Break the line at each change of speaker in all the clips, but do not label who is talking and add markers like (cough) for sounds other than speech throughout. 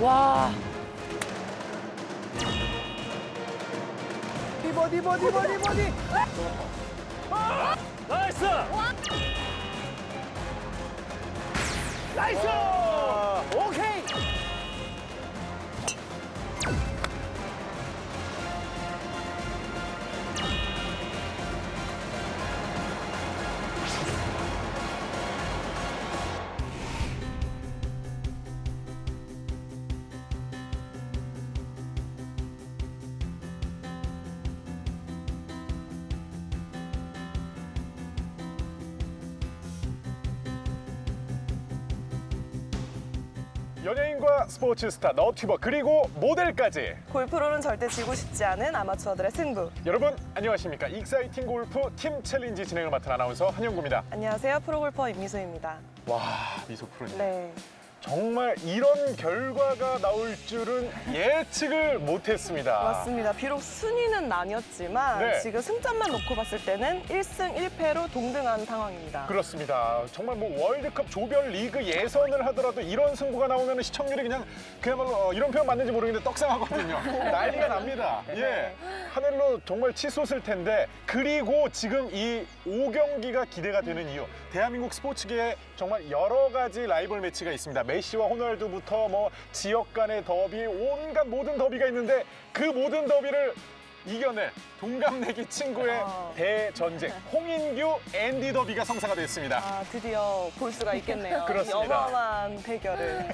와.
디버디 버디 버디 버디.
나이스!
나이스.
스포츠 스타, 너튜버 그리고 모델까지
골프로는 절대 지고 싶지 않은 아마추어들의 승부.
여러분 안녕하십니까 익사이팅 골프 팀 챌린지 진행을 맡은 아나운서 한영구입니다
안녕하세요. 프로골퍼 임미소입니다.
와 미소 프로님
네.
정말 이런 결과가 나올 줄은 예측을 못했습니다
맞습니다. 비록 순위는 나뉘었지만
네.
지금 승점만 놓고 봤을 때는 1승 1패로 동등한 상황입니다.
그렇습니다. 정말 뭐 월드컵 조별 리그 예선을 하더라도 이런 승부가 나오면 시청률이 그냥 그야말로 어, 이런 표현 맞는지 모르겠는데 떡상하거든요. (laughs) 난리가 납니다. 예. 하늘로 정말 치솟을 텐데 그리고 지금 이 5경기가 기대가 되는 이유 대한민국 스포츠계에 정말 여러 가지 라이벌 매치가 있습니다. 메시와 호날두부터 뭐 지역 간의 더비 온갖 모든 더비가 있는데 그 모든 더비를 이겨낼 동갑내기 친구의
어.
대전쟁 홍인규 앤디 더비가 성사가 됐습니다.
아, 드디어 볼 수가 있겠네요.
그렇습니다.
이 어마어마한 대결을.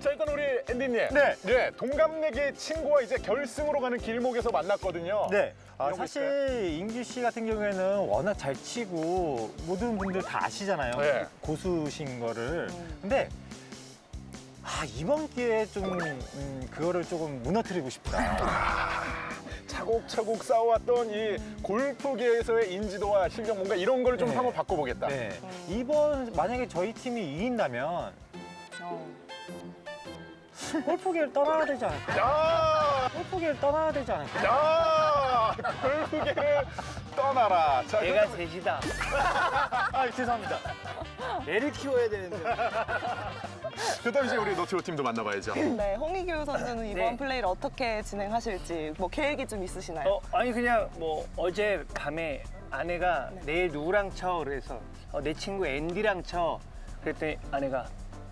자 일단 우리 앤디님, 네, 동갑내기 친구와 이제 결승으로 가는 길목에서 만났거든요.
네. 아, 사실 임규 씨 같은 경우에는 워낙 잘 치고 모든 분들 다 아시잖아요.
네.
고수신 거를. 근데 아, 이번 기회에 좀 음, 그거를 조금 무너뜨리고 싶다.
차곡차곡 쌓아왔던 이 골프계에서의 인지도와 실력 뭔가 이런 걸좀
네.
한번 바꿔보겠다.
네. 이번 만약에 저희 팀이 이긴다면
어.
골프계를 떠나야 되지 않을까?
야,
골프계를 떠나야 되지 않을까?
야, 골프계를 떠나라. 자,
얘가
그럼-
셋이다. 아, 죄송합니다. 애를 키워야 되는데.
그다음 이제 우리 너튜브 팀도 만나봐야죠. (laughs)
네, 홍희규 선수는 이번
네.
플레이를 어떻게 진행하실지 뭐 계획이 좀 있으시나요?
어, 아니 그냥 뭐 어제 밤에 아내가
네.
내일 누구랑 쳐 그래서 어, 내 친구 앤디랑 쳐 그랬더니 아내가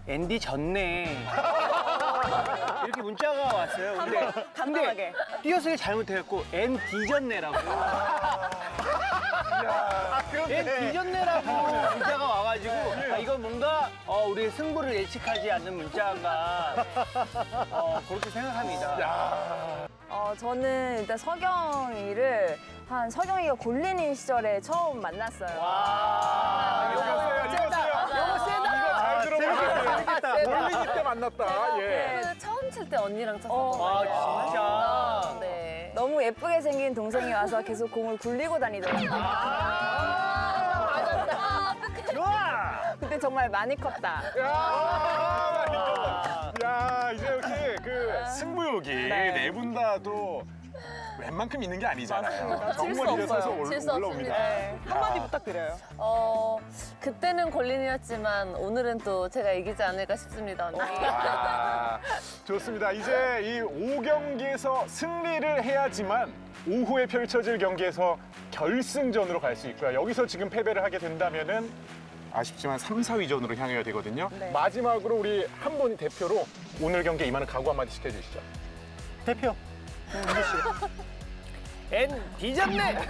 앤디 졌네 이렇게 문자가 왔어요. 근데,
간단하게.
근데 띄어쓰기 잘못해갖고 앤 뒤졌네라고 앤 뒤졌네라고 문자가 와가지고 아, 이건 뭔가 어, 우리 승부를 예측하지 않는 문자가 어, 그렇게 생각합니다.
어, 저는 일단 서경이를 한 서경이가 골린인 시절에 처음 만났어요. 재밌다.
올리기 때 만났다. 예.
그 처음 칠 때 언니랑
아
쳤었거든요.
진짜.
네. 너무 예쁘게 생긴 동생이 와서 계속 공을 굴리고 다니더라고요.
좋아!
그때 정말 많이 컸다.
야, 야, 이제 역시 그 승부욕이 네 분 다도 웬만큼 있는 게 아니잖아요. 정말. 올-
칠수
올라옵니다.
네, 한마디
야.
부탁드려요.
어, 그때는 골린이었지만 오늘은 또 제가 이기지 않을까 싶습니다, 언니.
아, 좋습니다. 이제 이 5경기에서 승리를 해야지만 오후에 펼쳐질 경기에서 결승전으로 갈 수 있고요. 여기서 지금 패배를 하게 된다면은 아쉽지만 3, 4위전으로 향해야 되거든요.
네.
마지막으로 우리 한분 대표로 오늘 경기에 임하는 각오 한마디 시켜주시죠.
대표.
앤 뒤졌네. (laughs)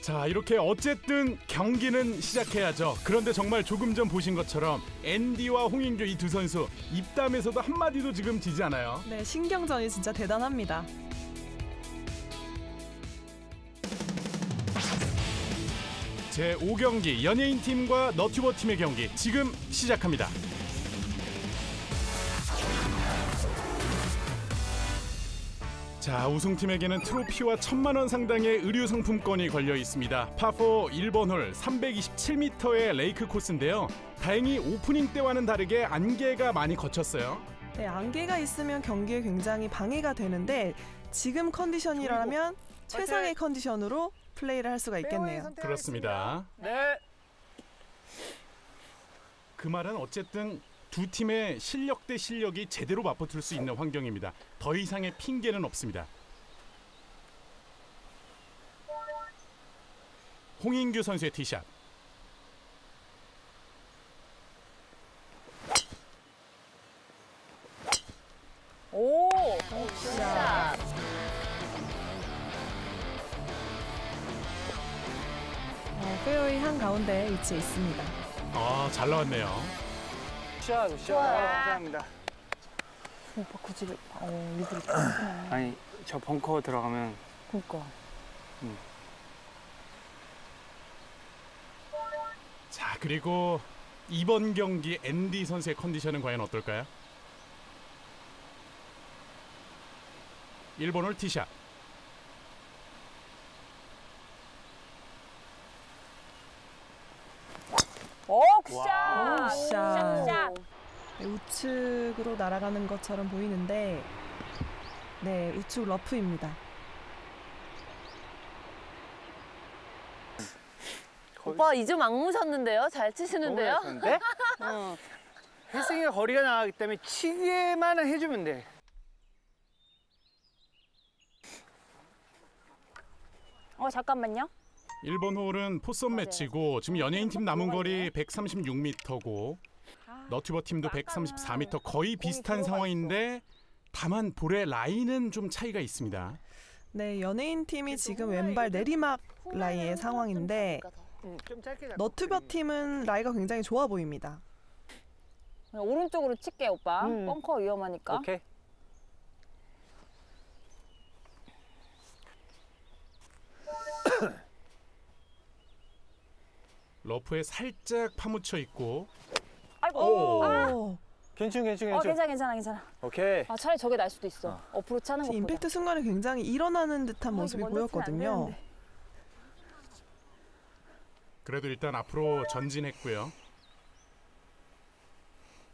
자 이렇게 어쨌든 경기는 시작해야죠. 그런데 정말 조금 전 보신 것처럼 앤디와 홍인규 이 두 선수 입담에서도 한마디도 지금 지지 않아요.
네, 신경전이 진짜 대단합니다.
제 5경기 연예인 팀과 너튜버 팀의 경기 지금 시작합니다. 자 우승팀에게는 트로피와 천만 원 상당의 의류 상품권이 걸려 있습니다. 파4 1번 홀 327m의 레이크 코스인데요. 다행히 오프닝 때와는 다르게 안개가 많이 거쳤어요.
네, 안개가 있으면 경기에 굉장히 방해가 되는데 지금 컨디션이라면 최상의 컨디션으로
플레이를 할 수가 있겠네요.
그렇습니다.
네.
그 말은 어쨌든 두 팀의 실력 대 실력이 제대로 맞붙을 수 있는 환경입니다. 더 이상의 핑계는 없습니다. 홍인규 선수의 티샷.
오!
어, 페어웨이 한 가운데 위치해 있습니다.
아, 잘 나왔네요.
good shot, good shot. 아, 감사합니다.
오빠 굳이 어, 리브를
아니, 저 벙커 들어가면
그니까.
자, 그리고 이번 경기 앤디 선수의 컨디션은 과연 어떨까요? 1번 홀 티샷.
오, good shot!
와. good shot.
샷!
네, 우측으로 날아가는 것처럼 보이는데 네, 우측 러프입니다.
오빠 이점 악무셨는데요? 잘 치시는데요? (laughs)
어. 혜승이가 거리가 나가기 때문에 치기만 해주면 돼.
어, 잠깐만요.
1번 홀은 포선 매치고 지금 연예인 팀 남은 거리 136m고 너튜버 팀도 134m 거의 비슷한 상황인데 다만 볼의 라인은 좀 차이가 있습니다.
네, 연예인 팀이 지금 왼발 내리막 라이의 상황인데
잡고.
너튜버 팀은 라이가 굉장히 좋아 보입니다.
오른쪽으로 칠게, 오빠.
음.
벙커 위험하니까.
오케이. (coughs)
러프에 살짝 파묻혀 있고
아이고.
오.
오,
괜찮, 괜찮,
어,
괜찮.
괜찮아, 괜찮아, 괜찮아.
오케이.
아, 차라리 저게 날 수도 있어.
어.
어프로 차는 것보다.
임팩트 순간에 굉장히 일어나는 듯한
아,
모습이 보였거든요.
그래도 일단 앞으로 전진했고요.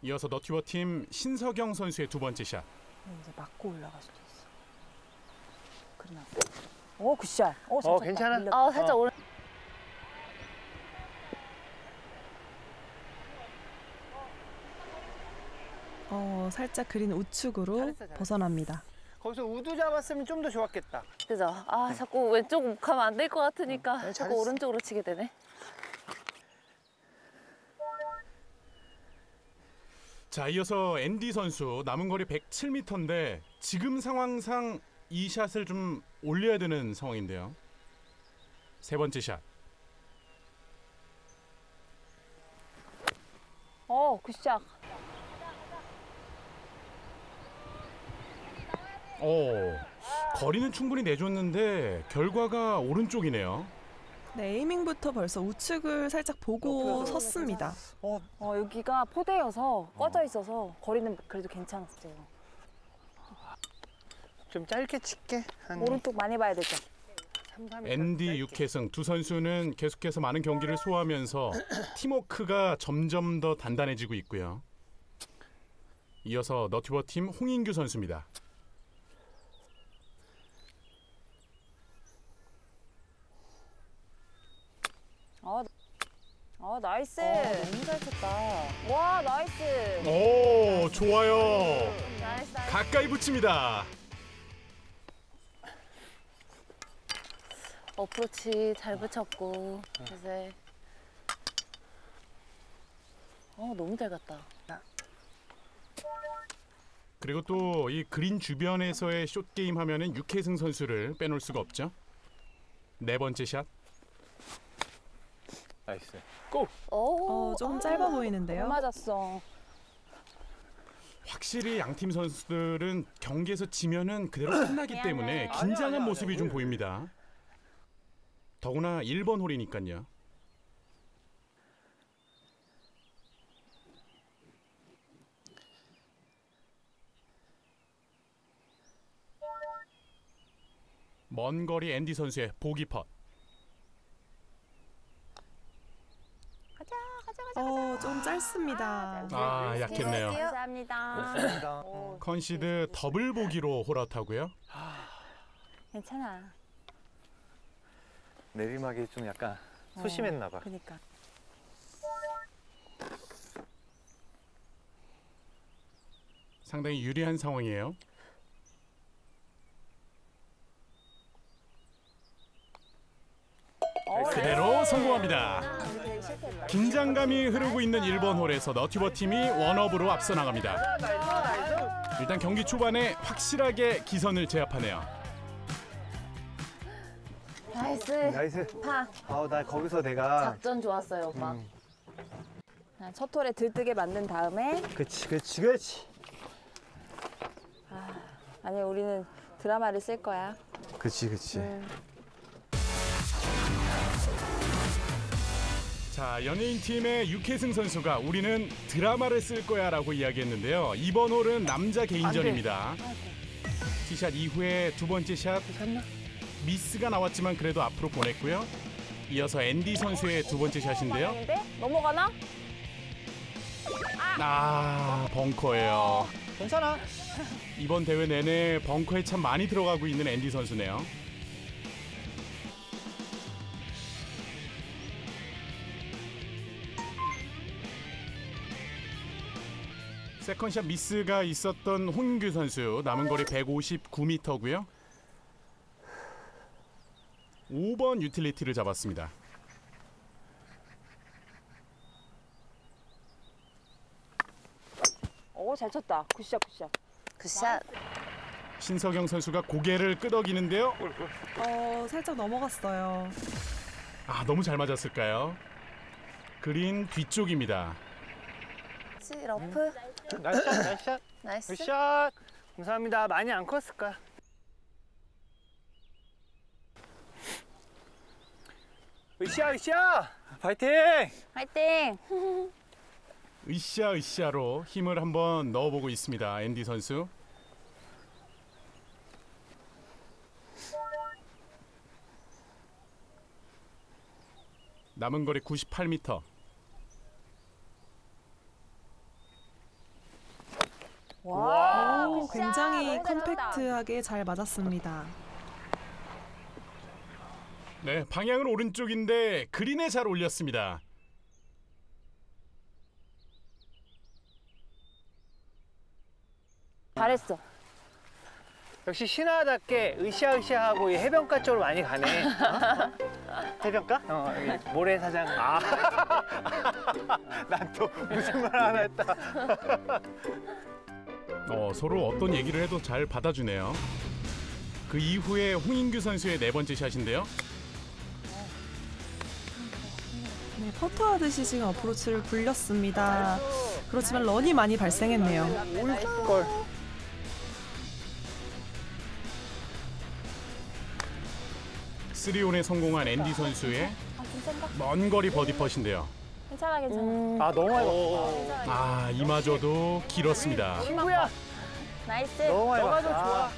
이어서 너튜버 팀 신석영 선수의 두 번째 샷.
이제 맞고 올라갈 수도 있어. 그러나. 오, good shot. 오, 잘
어,
쳤다.
괜찮아.
아 살짝
어.
오른.
어, 살짝 그린 우측으로
잘했어, 잘했어.
벗어납니다.
거기서 우드 잡았으면 좀 더 좋았겠다.
그죠? 아 자꾸 왼쪽 가면 안 될 것 같으니까
네,
자꾸
잘했어.
오른쪽으로 치게 되네.
자, 이어서 앤디 선수 남은 거리 107m인데 지금 상황상 이 샷을 좀 올려야 되는 상황인데요. 세 번째 샷.
어, 굿샷.
오, 거리는 충분히 내줬는데 결과가 오른쪽이네요.
네, 에이밍부터 벌써 우측을 살짝 보고 섰습니다.
어, 여기가 포대여서 꺼져 있어서 거리는 그래도 괜찮았어요.
좀 짧게 칠게. 한
오른쪽 많이 봐야 되죠.
3, 4m.
앤디 육혜승 두 선수는 계속해서 많은 경기를 소화하면서 (clears throat) 팀워크가 점점 더 단단해지고 있고요. 이어서 너튜버 팀 홍인규 선수입니다.
아, 아 nice. 너무 잘 쳤다. 와, nice.
오, 좋아요.
nice nice.
가까이 붙입니다.
어프로치 잘 붙였고 이제. 어 너무 잘 갔다.
그리고 또 이 그린 주변에서의 short game 하면은 육혜승 선수를 빼놓을 수가 없죠. 네 번째 샷.
nice.
오.
어, 조금
아.
짧아 보이는데요.
못 맞았어.
확실히 양팀 선수들은 경기에서 지면은 그대로 끝나기 때문에
아니야,
긴장한
아니야,
모습이
아니야.
좀 보입니다. 더구나 1번 홀이니까요. 먼 거리 앤디 선수의 보기 퍼트.
어, 좀 짧습니다.
아, 약했네요.
감사합니다.
컨시드 더블 보기로 홀아웃하고요.
괜찮아.
내리막이 좀 약간 소심했나 봐.
그니까.
상당히 유리한 상황이에요. 그대로 성공합니다. 긴장감이 흐르고 있는 1번 홀에서 너튜버 팀이 one up으로 앞서 나갑니다. 일단 경기 초반에 확실하게 기선을 제압하네요.
nice. nice.
파.
아우 나 거기서 내가
작전 좋았어요, 오빠.
자, 첫 톨에 들뜨게 만든 다음에
그치 그치 그치.
아니 우리는 드라마를 쓸 거야.
그치 그치.
자, 연예인 팀의 육혜승 선수가 우리는 드라마를 쓸 거야라고 이야기했는데요. 이번 홀은 남자 개인전입니다. 티샷 이후에 두 번째 샷 미스가 나왔지만 그래도 앞으로 보냈고요. 이어서 앤디 선수의 두 번째 샷인데요.
넘어가나?
아, 벙커예요.
괜찮아.
이번 대회 내내 벙커에 참 많이 들어가고 있는 앤디 선수네요. second shot 미스가 있었던 홍인규 선수 남은 거리 159m고요. 5번 유틸리티를 잡았습니다.
오, 잘 쳤다. good shot, good shot.
good shot.
신석영 선수가 고개를 끄덕이는데요.
어, 살짝 넘어갔어요.
아, 너무 잘 맞았을까요? 그린 뒤쪽입니다.
시 러프.
nice shot
nice shot. nice.
good shot. 감사합니다. 많이 안 컸을 거야. 으쌰 으쌰. 파이팅.
화이팅!
으쌰 으쌰로 힘을 한번 넣어보고 있습니다. 앤디 선수. 남은 거리 98m.
와,
오,
굿샷. 잘 쳤다.
컴팩트하게 잘 맞았습니다.
네, 방향은 오른쪽인데 그린에 잘 올렸습니다.
잘했어.
역시 신하답게 으쌰으쌰하고 이 해변가 쪽으로 많이 가네. (laughs) 해변가? 어, 여기 모래사장. 아. (laughs) 난 또 무슨 말 하나 했다. (laughs)
어, 서로 어떤 얘기를 해도 잘 받아주네요. 그 이후에 홍인규 선수의 네 번째 샷인데요.
네, 퍼터하듯이 지금 어프로치를 굴렸습니다. 그렇지만 런이 많이 발생했네요.
걸.
쓰리온에 성공한 앤디 선수의? 먼 거리 버디 펫인데요.
괜찮아, 괜찮아.
아 너무 많이 봤다.
아, 이마저도 길었습니다.
친구야.
nice.
너무 많이 너가 더. 좋아.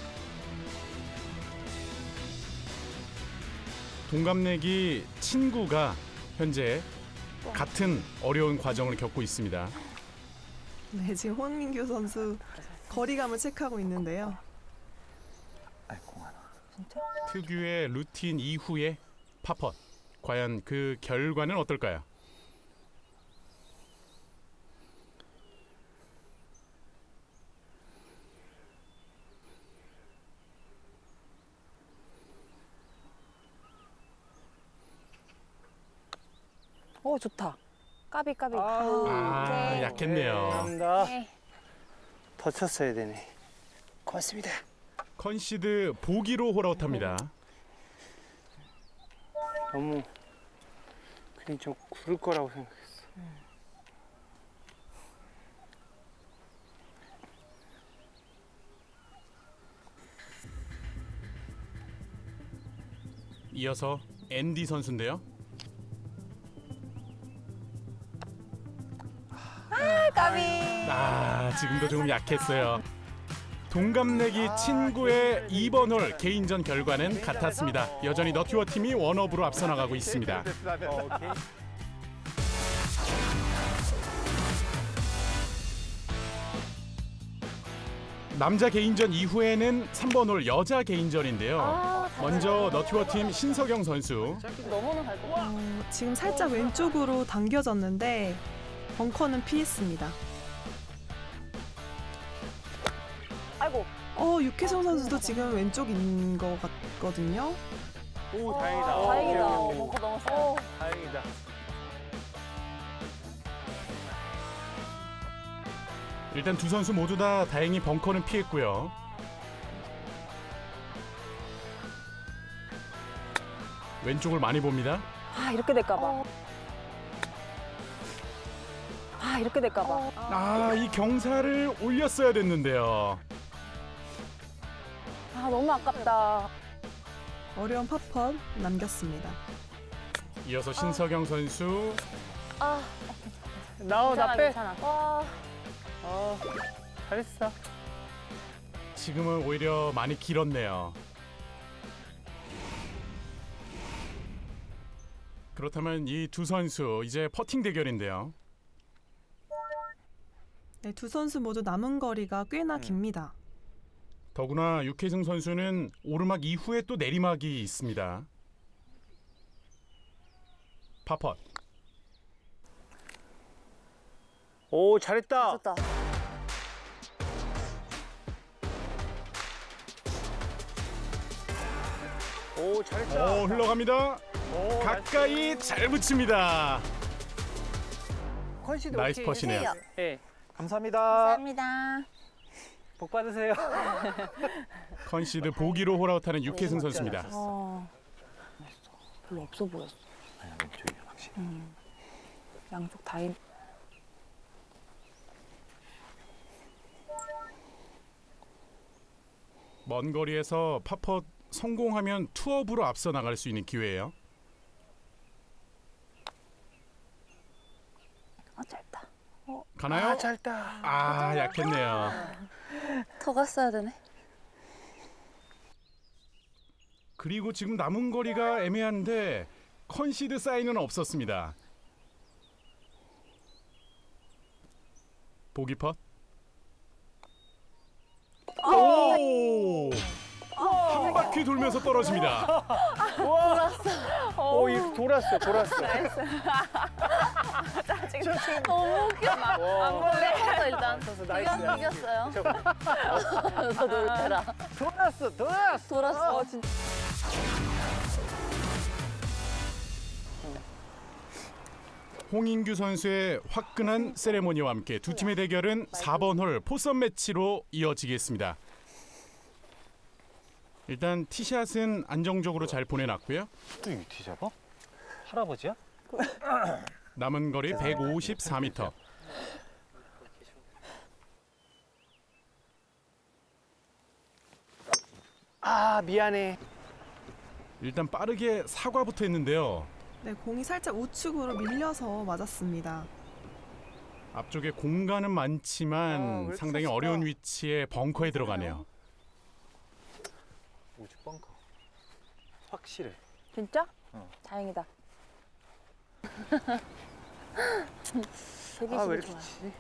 동갑내기 친구가 현재 같은 어려운 과정을 겪고 있습니다.
네, 지금 홍인규 선수 거리감을 체크하고 있는데요.
특유의 루틴 이후의 파펫. 과연 그 결과는 어떨까요?
오, 좋다. 까비, 까비.
아,
오케이.
약했네요.
감사합니다.
네.
더 쳤어야 되네. 고맙습니다.
컨시드 보기로 홀아웃합니다.
너무 그냥 좀 구를 거라고 생각했어.
이어서 앤디 선수인데요.
까비.
아, 지금도 조금 약했어요. 동갑내기 친구의 2번 홀 개인전 결과는 같았습니다. 여전히 너튜어 팀이 원업으로 앞서 나가고 있습니다. 남자 개인전 이후에는 3번 홀 여자 개인전인데요.
아,
먼저 너튜버 팀 신석영 선수.
어,
지금 살짝 왼쪽으로 당겨졌는데 벙커는 피했습니다.
아이고.
어, 육혜성 선수도 지금 왼쪽인 것 같거든요.
오 다행이다.
어, 다행이다.
오케이.
벙커 넘었어.
다행이다.
일단 두 선수 모두 다 다행히 벙커는 피했고요. 왼쪽을 많이 봅니다.
아, 이렇게 될까 봐. 아, 이렇게 될까 봐.
아, 이 경사를 올렸어야 됐는데요.
아, 너무 아깝다.
어려운 팝펀 남겼습니다.
이어서 신석영 선수
아,
나와 나
괜찮아,
빼.
괜찮아.
와.
어 잘했어.
지금은 오히려 많이 길었네요. 그렇다면 이 두 선수 이제 퍼팅 대결인데요.
네, 두 선수 모두 남은 거리가 꽤나 깁니다.
더구나 육혜승 선수는 오르막 이후에 또 내리막이 있습니다. 파펫.
오 잘했다.
좋다.
오 잘했다.
오 흘러갑니다.
오,
가까이 잘 붙입니다.
컨시드
nice
오케이.
펏이네요.
예.
감사합니다.
감사합니다.
복 받으세요. (laughs)
컨시드 보기로 홀아웃하는 육혜승 선수입니다.
어. 별로 없어 보였어. 음. 양쪽 다 있...
먼 거리에서 파 펏 성공하면 투업으로 앞서 나갈 수 있는 기회예요.
아, 짧다.
가나요?
아 잘했다.
아 약했네요.
더 갔어야 되네.
그리고 지금 남은 거리가 애매한데 컨시드 사인은 없었습니다. 보기 펏. 오! 한 바퀴 돌면서 떨어집니다.
오 이거 돌았어 돌았어. (laughs)
너무 웃겨.
와.
안 걸렸어, 일단.
nice.
이겼, 이겼어요. (laughs) 어 놀래라.
돌았어 돌았어.
돌았어. 진짜.
홍인규 선수의 화끈한 세레모니와 함께 두 팀의 대결은 4번 홀 포선 매치로 이어지겠습니다. 일단 티샷은 안정적으로 잘 보내놨고요.
또 유티 잡아? 할아버지야? (laughs)
남은 거리 154m.
아 미안해.
일단 빠르게 사과부터 했는데요.
네, 공이 살짝 우측으로 밀려서 맞았습니다.
앞쪽에 공간은 많지만
아,
상당히
쳤을까?
어려운 위치에 벙커에 들어가네요.
우측 벙커. 확실해.
진짜?
어.
다행이다.
아 왜 이렇게
좋아.
치지?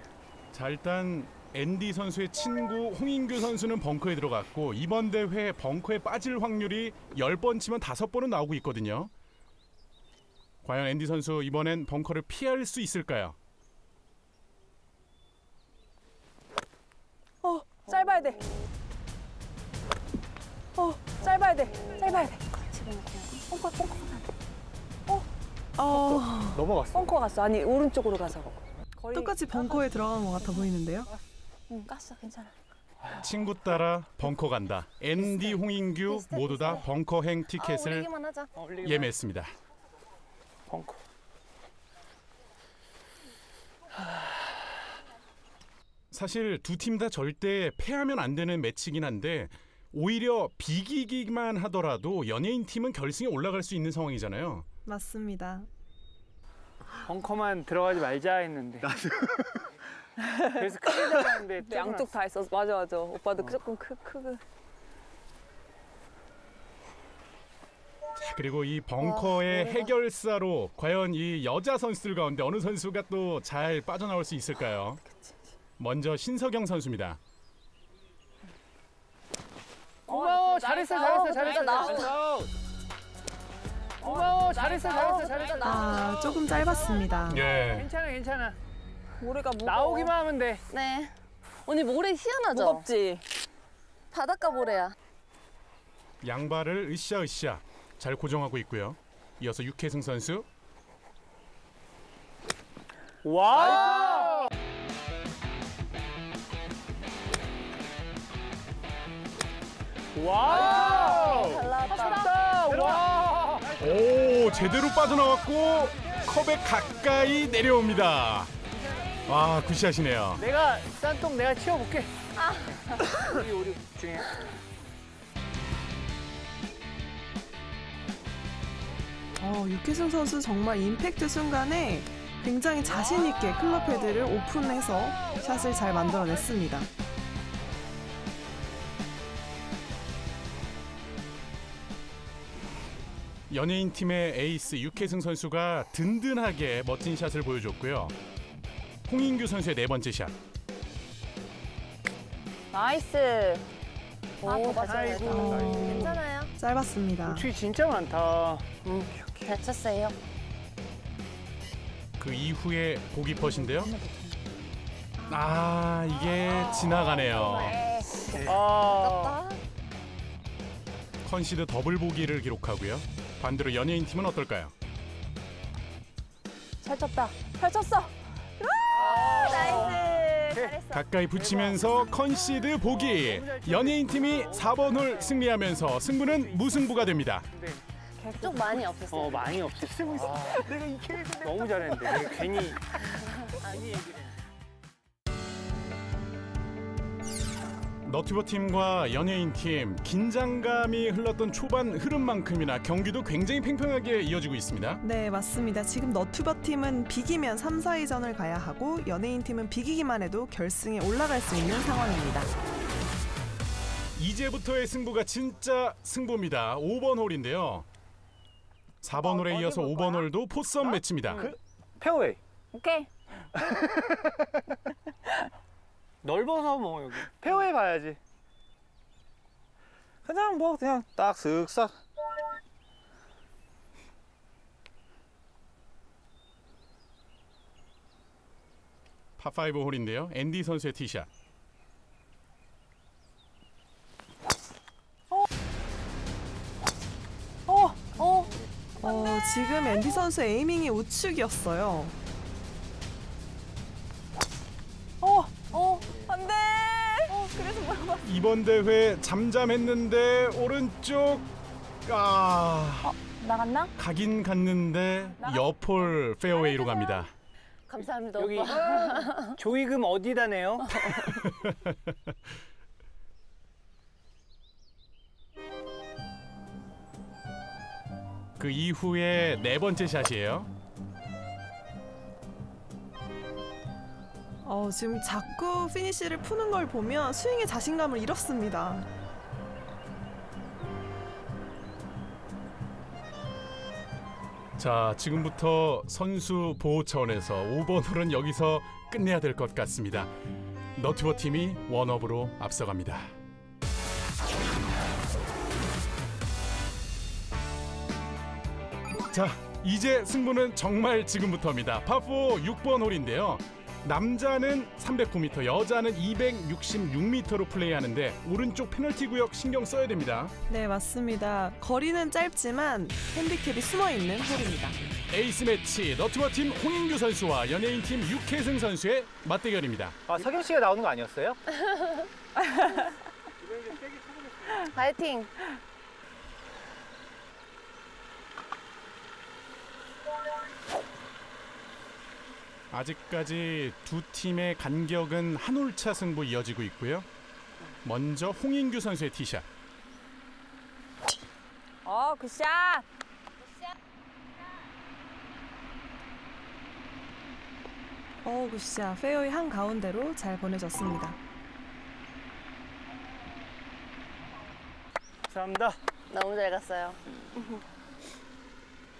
자 일단 앤디 선수의 친구 홍인규 선수는 벙커에 들어갔고 이번 대회 벙커에 빠질 확률이 10번 치면 5번은 나오고 있거든요. 과연 앤디 선수 이번엔 벙커를 피할 수 있을까요?
어, 짧아야 돼. 어, 짧아야 돼. 짧아야 돼. 뻥커, 뻥커,
어,
넘어갔어.
뻥커 갔어. 아니, 오른쪽으로 가서. 거의
똑같이 벙커에 들어간 것 같아 보이는데요.
응, 깠어. 괜찮아.
친구 따라 벙커 간다. 앤디 홍인규
비슷해,
모두 다
비슷해.
벙커행
아,
티켓을
올리기만.
예매했습니다.
벙커.
사실 두 팀 다 절대 패하면 안 되는 매치긴 한데 오히려 비기기만 하더라도 연예인 팀은 결승에 올라갈 수 있는 상황이잖아요.
맞습니다.
벙커만 들어가지 말자 했는데. (laughs) 그래서 크게 들어갔는데
근데 양쪽 다 있었어. 맞아, 맞아. 오빠도 조금 크, 크고.
자, 그리고 이 벙커의 해결사로 과연 이 여자 선수들 가운데 어느 선수가 또 잘 빠져나올 수 있을까요? 먼저 신석영 선수입니다.
고마워. 잘했어 잘했어 잘했어
나왔다.
잘했어. 고마워 잘했어 잘했어 잘했어.
아, 조금 짧았습니다.
예.
괜찮아 괜찮아.
모래가 무거워.
나오기만 하면 돼.
네. 언니 모래 희한하죠?
무겁지?
바닷가 모래야.
양발을 으쌰으쌰 잘 고정하고 있고요. 이어서 육혜승 선수
와. 와.
제대로 빠져나왔고 컵에 가까이 내려옵니다. 와 굿샷이네요.
내가 싼통 내가 치워볼게. 우리 우리 중에.
어, 육혜승 선수 정말 임팩트 순간에 굉장히 자신 있게 클럽 헤드를 오픈해서 샷을 잘 만들어냈습니다.
연예인 팀의 에이스 육혜승 선수가 든든하게 멋진 샷을 보여줬고요. 홍인규 선수의 네 번째 샷.
nice.
오,
아이고.
괜찮아요.
짧았습니다.
우측이 진짜 많다.
잘 쳤어요.
그 이후에 보기 펏인데요. 아 이게 지나가네요.
아.
컨시드 더블 보기를 기록하고요. 반대로 연예인 팀은 어떨까요?
잘 쳤다. 잘 쳤어. 아, nice. 잘했어.
가까이 붙이면서 컨시드 보기. 연예인 팀이 4번 홀 승리하면서 승부는 무승부가 됩니다.
좀 많이 없었어요.
어 많이 없었어. 아, 내가 이 케이스 너무 잘했는데 내가 괜히 괜히 얘기를.
너튜버 팀과 연예인 팀 긴장감이 흘렀던 초반 흐름만큼이나 경기도 굉장히 팽팽하게 이어지고 있습니다.
네, 맞습니다. 지금 너튜버 팀은 비기면 3, 4위전을 가야 하고 연예인 팀은 비기기만 해도 결승에 올라갈 수 있는 상황입니다.
이제부터의 승부가 진짜 승부입니다. 5번 홀인데요. 4번 홀에 이어서 5번 홀도 포섬 매치입니다.
페어웨이.
오케이. (laughs)
넓어서 뭐 여기. 페어웨이 가야지.
그냥 뭐 그냥 딱 슥싹.
파5 홀인데요. 앤디 선수의 티샷.
어. 어.
어, 지금 앤디 선수 에이밍이 우측이었어요.
이번 대회 잠잠했는데 오른쪽 아
나갔나?
가긴 갔는데 옆홀 페어웨이로 갑니다.
감사합니다,
여기
오빠.
조이금 어디다 내요?
그 이후에 네 번째 샷이에요.
어, 지금 자꾸 피니쉬를 푸는 걸 보면 스윙에 자신감을 잃었습니다.
자, 지금부터 선수 보호 차원에서 5번 홀은 여기서 끝내야 될 것 같습니다. 너튜버 팀이 원업으로 앞서갑니다. 자, 이제 승부는 정말 지금부터입니다. 파4 6번 홀인데요. 남자는 309m, 여자는 266m로 플레이하는데 오른쪽 페널티 구역 신경 써야 됩니다.
네, 맞습니다. 거리는 짧지만 핸디캡이 숨어 있는 홀입니다.
에이스 매치 너튜버 팀 홍인규 선수와 연예인 팀 육혜승 선수의 맞대결입니다.
아 서경 씨가 나오는 거 아니었어요? (laughs)
파이팅.
아직까지 두 팀의 간격은 한 홀차 승부 이어지고 있고요. 먼저 홍인규 선수의 티샷.
어, good shot.
어, good shot. 페어웨이 한가운데로 잘 보내졌습니다.
감사합니다.
너무 잘 갔어요. (laughs)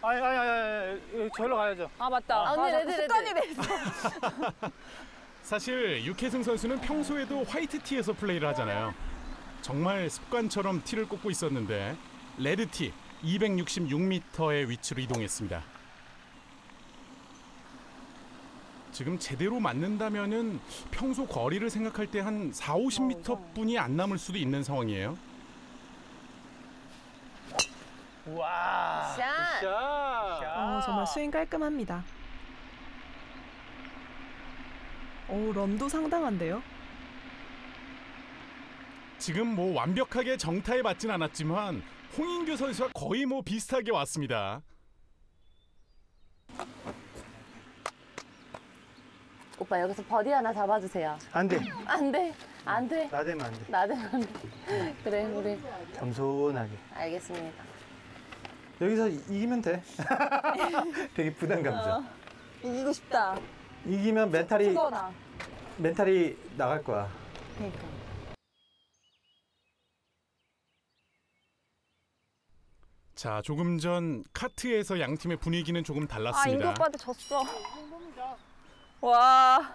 아니 아니 아니, 아니 저기로 가야죠.
아, 맞다.
아, 언니,
자꾸
red, red.
습관이 돼 있어. (laughs)
사실 육혜승 선수는 평소에도 white 티에서 플레이를 하잖아요. 정말 습관처럼 티를 꽂고 있었는데 red 티 266m의 위치로 이동했습니다. 지금 제대로 맞는다면은 평소 거리를 생각할 때 한 4, 50m 뿐이 안 남을 수도 있는 상황이에요.
와.
샷!
샷.
어, 정말 스윙 깔끔합니다. 오, 런도 상당한데요?
지금 뭐 완벽하게 정타에 맞진 않았지만 홍인규 선수와 거의 뭐 비슷하게 왔습니다.
오빠 여기서 버디 하나 잡아주세요.
안 돼.
안 돼. 안 돼.
나대면 안 돼.
나대면 안 돼. 그래, 우리.
겸손하게.
알겠습니다.
여기서 이기면 돼. (laughs) 되게 부담감이죠.
이기고 싶다.
이기면 멘탈이
거나.
멘탈이 나갈 거야.
그러니까.
자, 조금 전 카트에서 양 팀의 분위기는 조금
아,
달랐습니다.
오빠한테 졌어. 와.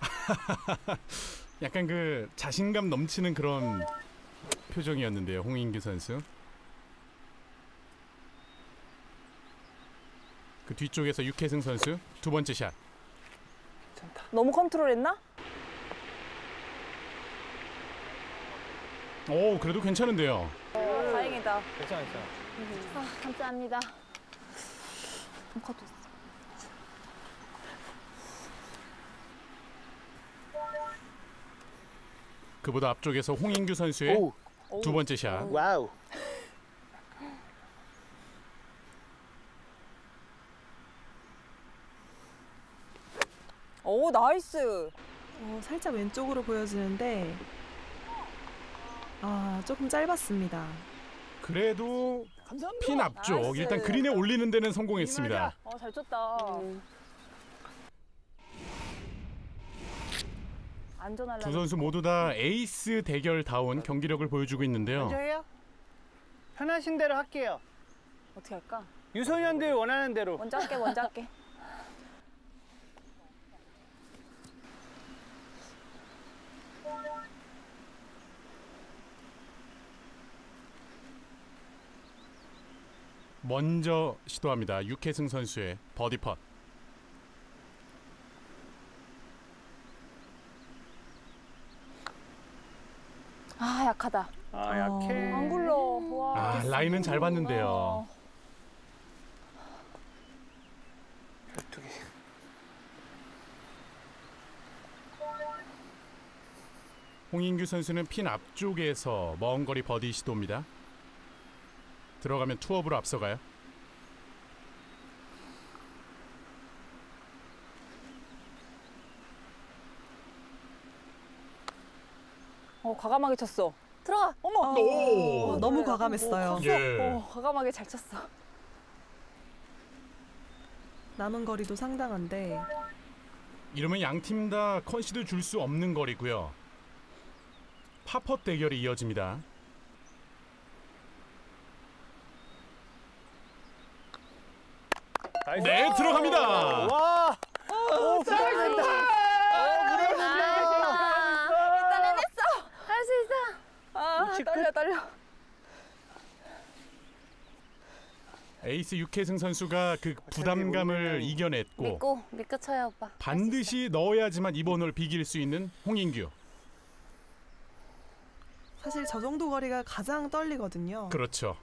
(laughs)
약간 그 자신감 넘치는 그런 표정이었는데요, 홍인규 선수. 그 뒤쪽에서 육혜승 선수 두 번째 샷.
너무 컨트롤했나?
오, 그래도 괜찮은데요.
다행이다.
괜찮아, 괜찮아.
아, 감사합니다.
그보다 앞쪽에서 홍인규 선수의
오.
두 번째 샷.
와우.
오, nice.
어, 살짝 왼쪽으로 보여지는데 아, 조금 짧았습니다.
그래도 핀 앞쪽
nice.
일단 그린에 올리는 데는 성공했습니다.
어, 잘 쳤다. 안전하려.
두 선수 모두 다 에이스 대결다운 경기력을 보여주고 있는데요.
먼저 해요. 편하신 대로 할게요.
어떻게 할까?
유소년들 원하는 대로.
먼저 할게, 먼저 할게. (laughs)
먼저 시도합니다. 육혜승 선수의 버디 펫.
아, 약하다.
아, 약해.
안 굴러. 와.
아, 라인은 잘 봤는데요.
두 개.
홍인규 선수는 핀 앞쪽에서 먼 거리 버디 시도입니다. 들어가면 투업으로 앞서가요.
어, 과감하게 쳤어.
들어가!
어머.
어, 너무 과감했어요.
예.
어, 과감하게 잘 쳤어.
남은 거리도 상당한데
이러면 양 팀 다 컨시드 줄 수 없는 거리고요. 파 펏 대결이 이어집니다. 네, 들어갑니다.
와. 오, 부담된다.
일단 해냈어! 할 수 있어!
아, 떨려, 떨려.
에이스 육혜승 선수가 그 부담감을 이겨냈고
믿고, 믿고 쳐요, 오빠.
반드시 넣어야지만 이번 홀 비길 수 있는 홍인규.
사실 저 정도 거리가 가장 떨리거든요.
그렇죠.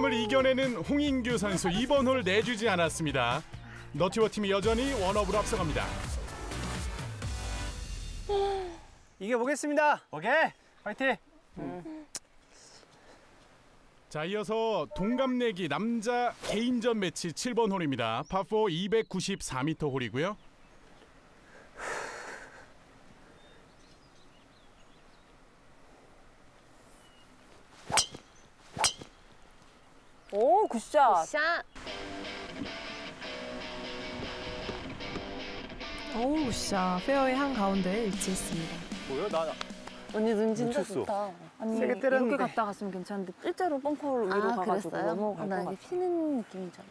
부담감을 이겨내는 홍인규 선수 이번 홀 내주지 않았습니다. 너티워 팀이 여전히 원업으로 앞서갑니다.
이겨 보겠습니다.
오케이. 파이팅.
자, 이어서 동갑내기 남자 개인전 매치 7번 홀입니다. 파4 294m 홀이고요.
오, 굿샷.
샷!
어우, 샤. 페어의 한 가운데에 위치했습니다.
뭐야? 나, 나.
언니 눈 진짜
멈췄어.
좋다.
아니
세게 때렸는데.
이렇게 갔다 갔으면 괜찮은데 실제로 벙커를 위로
아
가가지고
그랬어요?
넘어갈 나것
이게. 피는 느낌이잖아.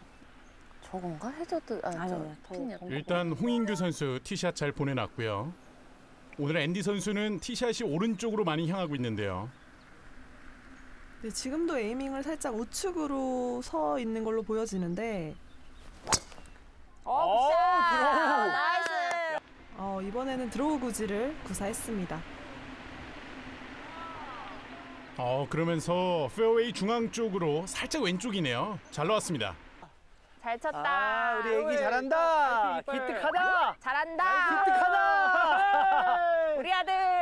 저건가? 해저드 아니,
아니,
저
아니야. 더-
핀이야.
일단 홍인규 선수 티샷 잘 보내놨고요. 오늘 앤디 선수는 티샷이 오른쪽으로 많이 향하고 있는데요.
네, 지금도 aiming을 살짝 우측으로 서 있는 걸로 보여지는데
어, good shot!
들어오.
nice!
어, 이번에는 draw 구질을 구사했습니다.
어 그러면서 페어웨이 중앙 쪽으로 살짝 왼쪽이네요. 잘 나왔습니다.
잘 쳤다.
아, 우리 애기 잘한다. 기특하다.
잘한다.
기특하다.
우리 아들.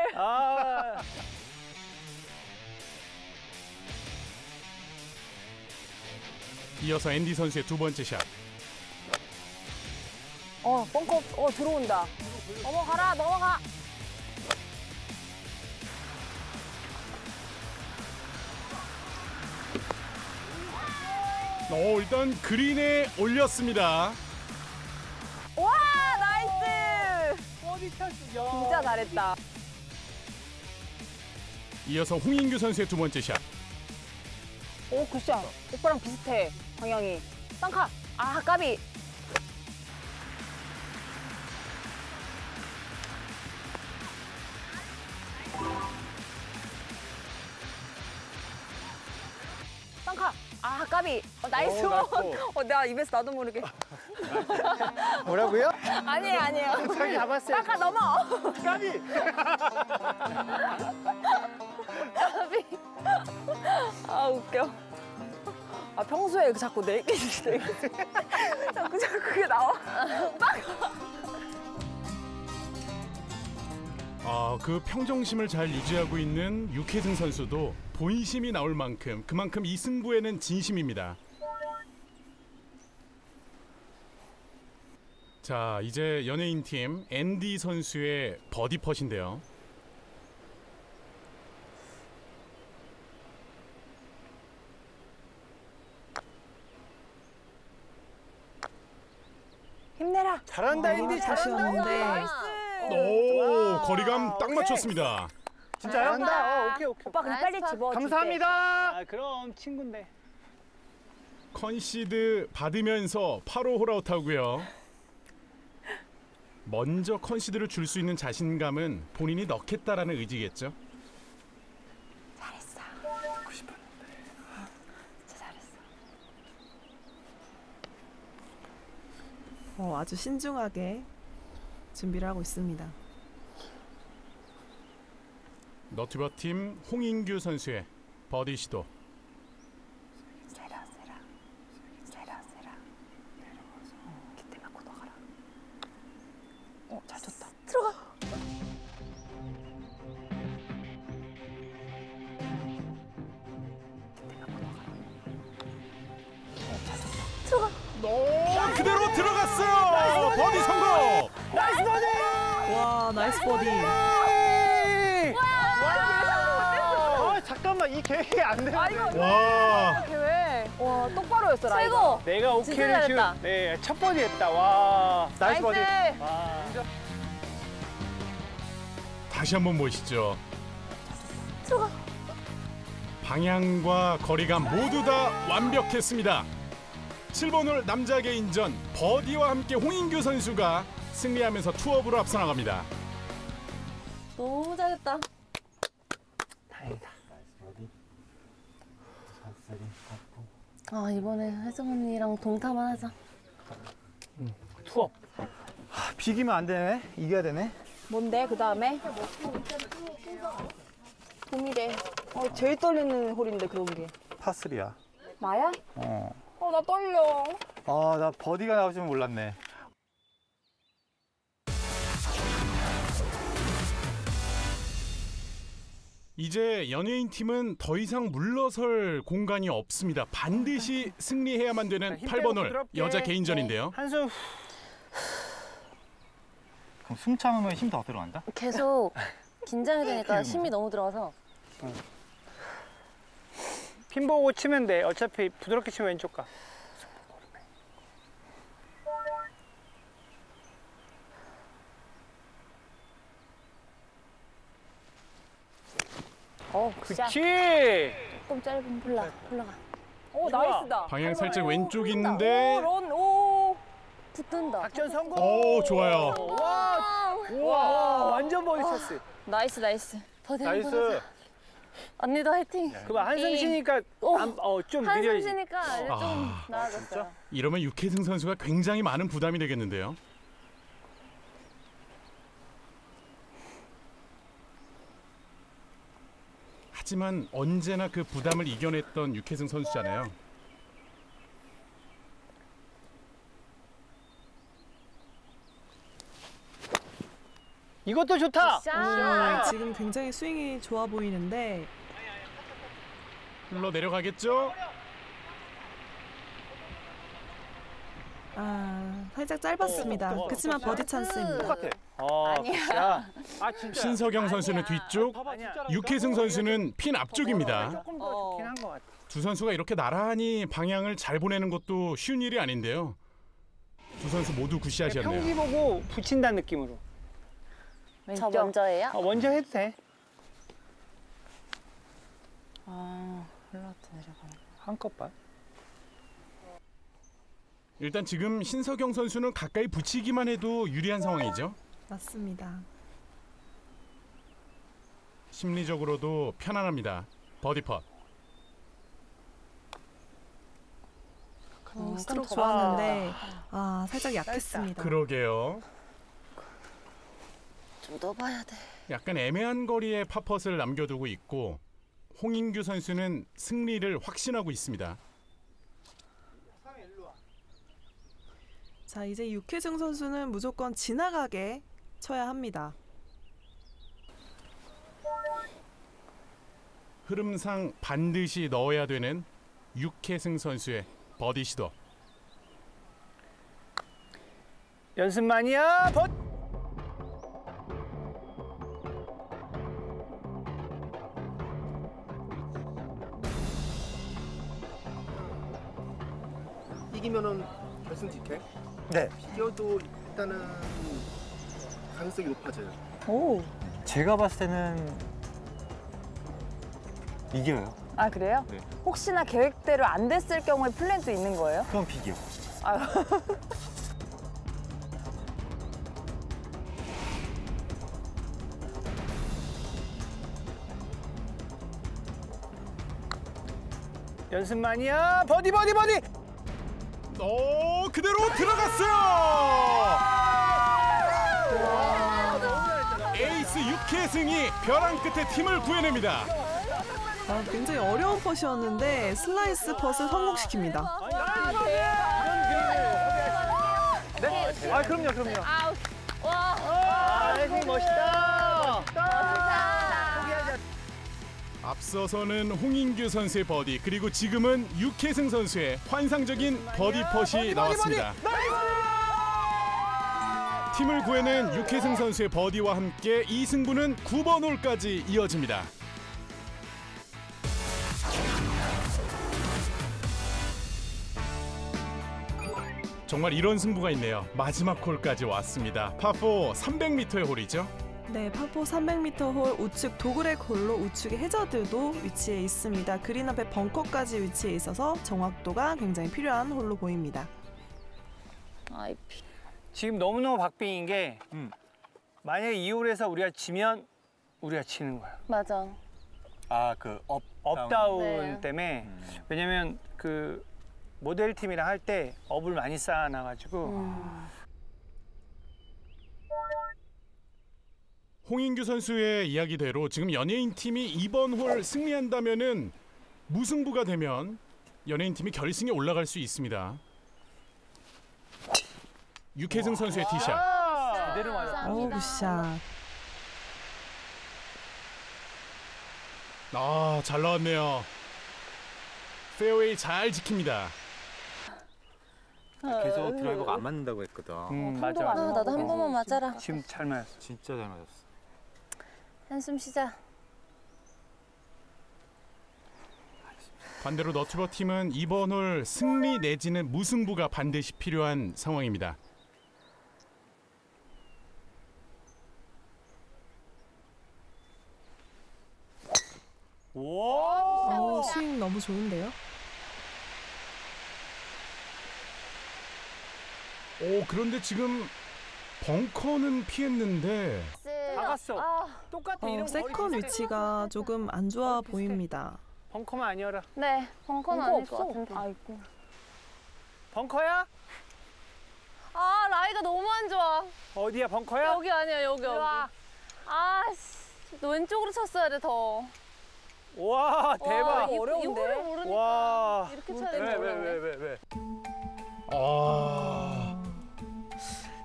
이어서 앤디 선수의 두 번째 샷.
어, 벙커 어 들어온다. 넘어가라, 넘어가.
어 일단 그린에 올렸습니다.
와, nice. 진짜 잘했다.
이어서 홍인규 선수의 두 번째 샷.
오, 굿샷. 오빠랑 비슷해. 방향이. 쌍카. 아, 까비. 쌍카. 아, 까비. 어, 나이스
오,
원.
나이스.
어, 내가 입에서 나도 모르게.
뭐라고요?
아니에요, 아니에요.
자기 잡았어요.
쌍카 넘어.
까비. (laughs)
평소에 자꾸 내 얘기, 내 얘기. (laughs) 자꾸, 자꾸 그게 나와.
아, 그 평정심을 잘 유지하고 있는 육혜승 선수도 본심이 나올 만큼 그만큼 이 승부에는 진심입니다. 자, 이제 연예인 팀 앤디 선수의 버디 펫인데요.
힘내라.
잘한다, 인디.
아, 샷이었는데
오, 거리감 딱 맞췄습니다.
진짜요? 잘한다. 어, 오케이, 오케이.
오빠 근데
나이스
빨리
파.
집어.
감사합니다. 아, 그럼 친구인데.
컨시드 받으면서 8홀 홀아웃하고요. 먼저 컨시드를 줄 수 있는 자신감은 본인이 넣겠다라는 의지겠죠.
잘했어. 진짜 잘했어.
어, 아주 신중하게 준비를 하고 있습니다.
너튜버 팀 홍인규 선수의 버디 시도.
어 잘 쳤다. 들어가.
오, 그대로 들어갔어요. 버디 성공.
나이스 버디!
와, 나이스 버디.
아, 잠깐만. 이 계획이 안 돼.
와,
계획 와 똑바로였어 라이브
최고.
내가 오케이를. 지금 네, 첫 버디 했다. 와. nice 버디. 와.
다시 한번 보시죠. 방향과 거리감 모두 다 완벽했습니다. 7번 홀 남자 개인전 버디와 함께 홍인규 선수가 승리하면서 투업으로 앞서 나갑니다.
너무 잘했다.
다행이다.
아 이번에 혜정 언니랑 동타만 하자.
투업. 아, 비기면 안 되네. 이겨야 되네.
뭔데 그 다음에 봄이래 어 제일 떨리는 홀인데 그런 게
파3야.
나야?
어.
어 나 떨려
아, 나 버디가 나올 줄 몰랐네.
이제 연예인 팀은 더 이상 물러설 공간이 없습니다. 반드시 승리해야만 되는
힘
8번
빼고
홀. 여자 개인전인데요.
한숨. 그럼 숨 참으면 힘 더 들어간다?
계속 긴장이 되니까 (laughs) 힘이 너무 들어가서
힘 보고 치면 돼. 어차피 부드럽게 치면 왼쪽 가.
어,
그치?
조금 짧은 올라 올라가. 오 나이스다.
방향 살짝 왼쪽이
있는데 런오. 붙는다.
작전 성공.
오 좋아요.
와, 와, 와, 와 완전 버디 쳤어
nice nice. 버디 nice. 언니도 화이팅.
그럼 한숨 쉬니까
오.
안- 어, 좀
한숨
느려지.
쉬니까 이제 좀
아.
나아졌어요.
이러면 육혜승 선수가 굉장히 많은 부담이 되겠는데요. 하지만 언제나 그 부담을 이겨냈던 육혜승 선수잖아요.
이것도 좋다.
good shot.
지금 굉장히 스윙이 좋아 보이는데
흘러 내려가겠죠?
아 살짝 짧았습니다.
어, 어,
그렇지만 버디 찬스입니다.
똑같아. 어, 아니야. 아 진짜.
신서경 선수는 뒤쪽, 육혜승 선수는 핀 앞쪽입니다.
어.
두 선수가 이렇게 나란히 방향을 잘 보내는 것도 쉬운 일이 아닌데요. 두 선수 모두
평지
굿샷이었네요.
보고 붙인다는 느낌으로.
저 먼저예요?
어, 먼저 해도 돼.
아, 흘러도 내려가네.
한껏 봐.
일단 지금 신석영 선수는 가까이 붙이기만 해도 유리한 상황이죠.
맞습니다.
심리적으로도 편안합니다. 버디 펫.
어, 스트로크 좋았는데 아 살짝 약했습니다.
그러게요.
좀더 봐야 돼.
약간 애매한 거리에 파펫을 남겨두고 있고 홍인규 선수는 승리를 확신하고 있습니다.
자 이제 육혜승 선수는 무조건 지나가게 쳐야 합니다.
흐름상 반드시 넣어야 되는 육혜승 선수의 버디 시도.
연습만이야. 벗.
이기면은 결승 직행.
네.
이겨도 일단은 가능성이 높아져요.
오.
제가 봤을 때는 이겨요.
아, 그래요?
네.
혹시나 계획대로 안 됐을 경우에 플랜도 있는 거예요?
그럼 비교.
연습만이야. 버디 버디 버디.
오 그대로 들어갔어요. 에이스 육혜승이 벼랑 끝에 팀을 구해냅니다.
아, 굉장히 어려운 putt이었는데 슬라이스 putt을 성공시킵니다.
네. 아 그럼요 그럼요.
아우. 와.
아 혜승 멋있다.
앞서서는 홍인규 선수의 버디 그리고 지금은 육혜승 선수의 환상적인 버디 펫이 나왔습니다. 팀을 구해낸 육혜승 선수의 버디와 함께 이 승부는 9번 홀까지 이어집니다. 정말 이런 승부가 있네요. 마지막 홀까지 왔습니다. 파4 300m의 홀이죠.
네, 파 four 300m 홀 우측 dogleg 홀로 우측의 해저드도 위치해 있습니다. 그린 앞에 벙커까지 위치해 있어서 정확도가 굉장히 필요한 홀로 보입니다.
아이피.
지금 너무너무 박빙인 게
음.
만약에 이 홀에서 우리가 지면 우리가 지는 거야.
맞아.
아 그
up. up down
네.
때문에
음.
왜냐면 그 모델 팀이랑 할 때 up을 많이 쌓아놔가지고
음.
홍인규 선수의 이야기대로 지금 연예인 팀이 이번 홀 승리한다면은 무승부가 되면 연예인 팀이 결승에 올라갈 수 있습니다. 육혜승 선수의 티샷.
아, 제대로 맞아.
오, good shot.
아, 잘 나왔네요. 페어웨이 잘 지킵니다.
계속 드라이버가 안 맞는다고 했거든.
음,
아,
맞아.
나도 한 번만 맞아라.
지금 잘 맞았어.
진짜 잘 맞았어.
한숨 쉬자.
반대로 너튜버 팀은 이번 홀 승리 내지는 무승부가 반드시 필요한 상황입니다.
스윙 너무 좋은데요?
오 그런데 지금 벙커는 피했는데
박았어.
아,
똑같아.
어,
이런
second 위치가 조금 안 좋아 보입니다.
벙커만 아니어라.
네, 벙커는
벙커
아닐 것
없어.
같은데.
아이고.
벙커야?
아, 라이가 너무 안 좋아.
어디야 벙커야?
여기 아니야, 여기, 여기.
와.
아, 씨. 너 왼쪽으로 쳤어야 돼, 더.
와 대박.
와,
이거 어려운데?
이거를 모르니까.
와.
이렇게 쳐야
왜
되는
왜
거네.
왜왜 왜?
아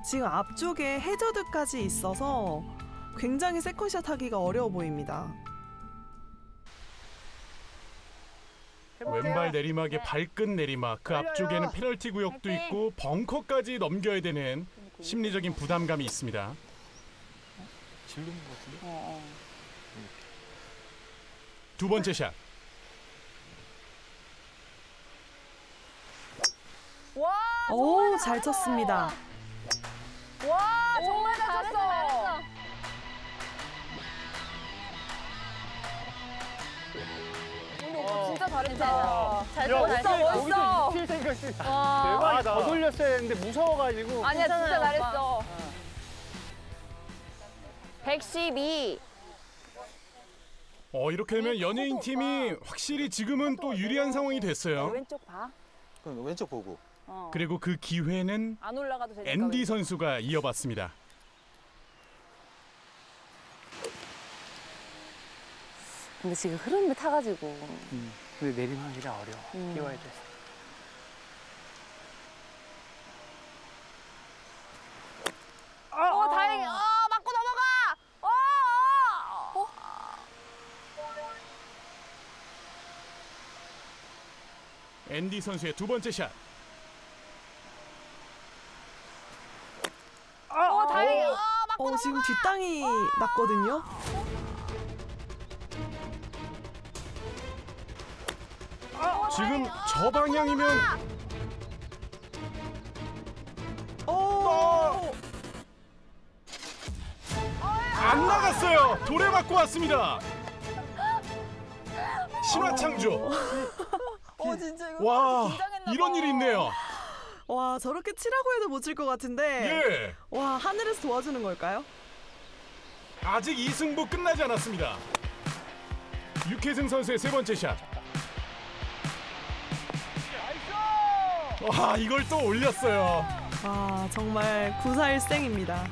지금 앞쪽에 해저드까지 있어서 굉장히 second shot 하기가 어려워 보입니다.
왼발 내리막에
네.
발끝 내리막 그 앞쪽에는 페널티 구역도 있고 벙커까지 넘겨야 되는 심리적인 부담감이 있습니다. 두 번째 샷.
와,
오, 잘 쳤습니다.
와, 정말
오,
잘 잘했다.
잘
야,
멋있어. 멋있어.
칠 생겼어.
와.
대박이다. 더 돌렸어야 했는데 무서워가지고.
아니야, 진짜
괜찮아요,
잘했어. 112.
어 이렇게 되면 연예인 팀이 확실히 지금은 또 유리한 상황이 됐어요.
왼쪽 봐.
그럼 왼쪽 보고.
어.
그리고 그 기회는
안 올라가도 되니까.
앤디. 선수가 이어받습니다.
근데 지금 흐름을 타가지고.
음, 근데 내리막이라 어려워.
음.
띄워야 돼.
어, 다행히. 어, 맞고 넘어가. 어, 어.
앤디 선수의 두 번째 샷.
어, 다행히. 어, 맞고
어, 지금 뒷땅이 났거든요.
지금 저 방향이면
오!
안 나갔어요. 돌에 맞고 왔습니다. 신화 창조.
어, 진짜 이거.
와 이런
봐.
일이 있네요.
와, 저렇게 치라고 해도 못 칠 것 같은데.
예.
와, 하늘에서 도와주는 걸까요?
아직 이 승부 끝나지 않았습니다. 육혜승 선수의 세 번째 샷. 와 이걸 또 올렸어요.
아, 정말 구사일생입니다.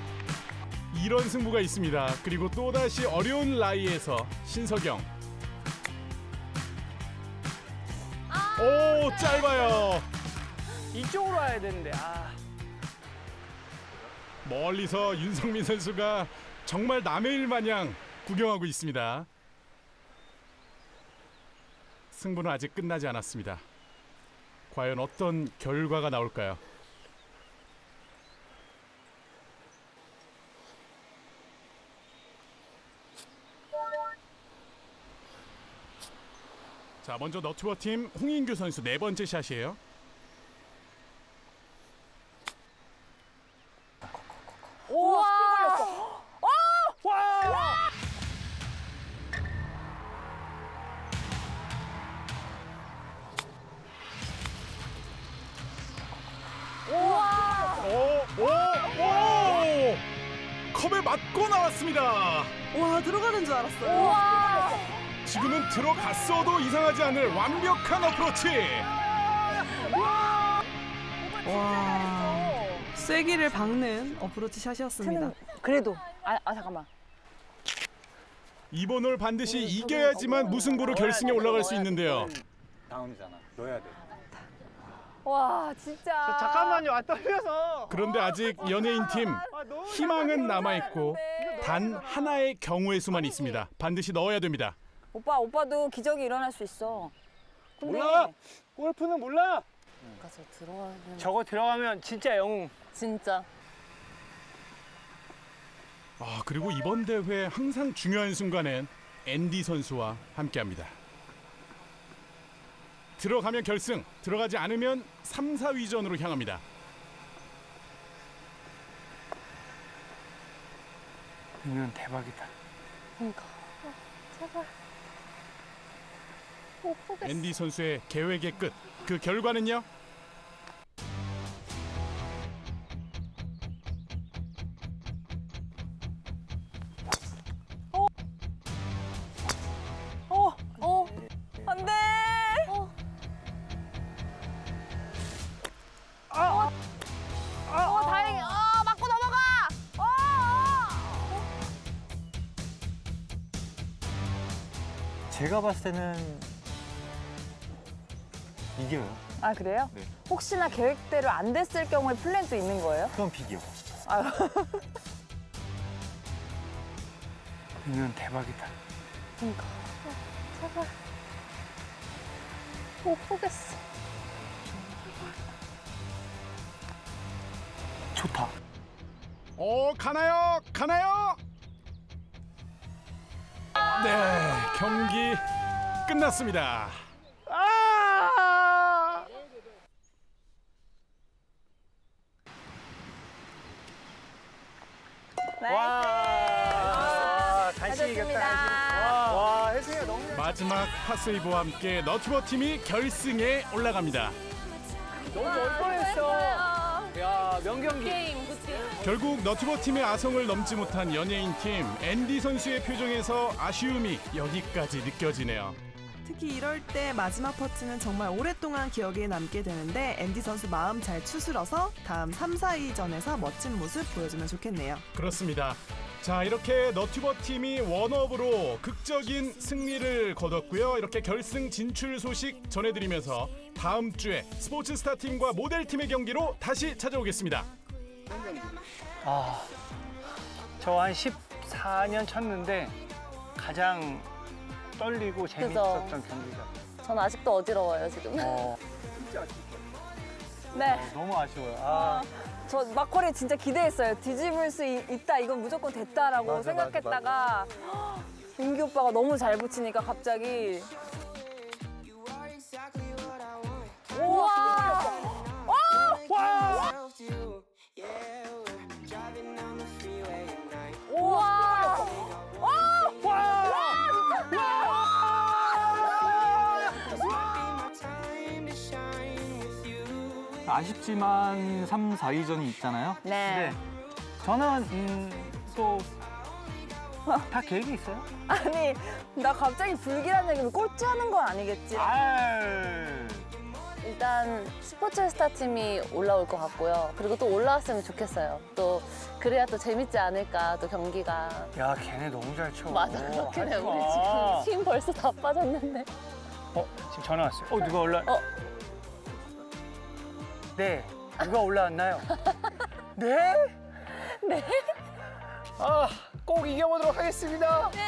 이런 승부가 있습니다. 그리고 또다시 어려운 라이에서 신석영. 오 짧아요.
이쪽으로 와야 되는데. 아.
멀리서 윤성민 선수가 정말 남의 일 마냥 구경하고 있습니다. 승부는 아직 끝나지 않았습니다. 과연 어떤 결과가 나올까요? 자, 먼저 너튜버 팀 홍인규 선수 네 번째 샷이에요.
오, 스
컵에 맞고 나왔습니다.
와, 들어가는 줄 알았어요.
지금은 들어갔어도 이상하지 않을 완벽한 어프로치.
와, 쐐기를 박는 어프로치 샷이었습니다.
는 그래도. 아, 아, 잠깐만.
이번 홀 반드시 이겨야지만 무승부로 결승에 올라갈 수 있는데요.
다음이잖아. 넣어야 돼.
와, 진짜.
잠깐만요. 아 떨려서.
그런데 아직 연예인 팀
아,
희망은 남아 있고 단 하나의 경우의 수만 있습니다. 반드시 넣어야 됩니다.
오빠, 오빠도 기적이 일어날 수 있어. 근데
몰라. 골프는 몰라.
가서 들어가면
저거 들어가면 진짜 영웅.
진짜.
아 그리고 이번 대회 항상 중요한 순간엔 앤디 선수와 함께합니다. 들어가면 결승, 들어가지 않으면 3, 4위전으로 향합니다.
이건 대박이다.
그러니까. 제발. 못 보겠어.
앤디 선수의 계획의 끝. 그 결과는요?
제가 봤을 때는 이겨요.
아, 그래요?
네.
혹시나 계획대로 안 됐을 경우에 플랜도 있는 거예요?
그럼 비겨. (laughs)
이건 대박이다.
제발. 못 보겠어.
좋다.
어 가나요? 가나요? 네 경기 끝났습니다.
와, 다시 이겼다. 와, 와, 혜승이가 너무 잘
마지막 파세이브와 함께 너튜버 팀이 결승에 올라갑니다.
너무 멀 뻔했어. 야, 명경기.
게임, 그치?
결국 너튜버 팀의 아성을 넘지 못한 연예인 팀 앤디 선수의 표정에서 아쉬움이 여기까지 느껴지네요.
특히 이럴 때 마지막 퍼트는 정말 오랫동안 기억에 남게 되는데 앤디 선수 마음 잘 추스러서 다음 3, 4위전에서 멋진 모습 보여주면 좋겠네요.
그렇습니다. 자 이렇게 너튜버 팀이 원업으로 극적인 승리를 거뒀고요. 이렇게 결승 진출 소식 전해드리면서 다음 주에 스포츠스타 팀과 모델 팀의 경기로 다시 찾아오겠습니다.
아, 저 한 14년 쳤는데 가장 떨리고 재밌었던 경기가.
전 아직도 어지러워요, 지금.
어, (laughs)
네.
너무 아쉬워요. 아,
저 막걸리 진짜 기대했어요. 뒤집을 수 있, 다 이건 무조건 됐다라고
맞아,
생각했다가 윤기 오빠가 너무 잘 붙이니까 갑자기 우와! 우와!
아쉽지만 3, 4위전이 있잖아요.
네.
저는 음, 또다 계획이 있어요.
아니, 나 갑자기 불길한 얘기면 꼴찌하는 건 아니겠지?
아유.
일단 스포츠 스타 팀이 올라올 것 같고요. 그리고 또 올라왔으면 좋겠어요. 또 그래야 또 재밌지 않을까, 또 경기가.
야, 걔네 너무 잘 쳐.
맞아, 그렇긴 해. 우리
마.
지금 팀 벌써 다 빠졌는데.
어, 지금 전화 왔어요. 어, 누가 올라?
어.
네, 누가 올라왔나요? (laughs) 네? 네? 아, 꼭 이겨보도록 하겠습니다.
네.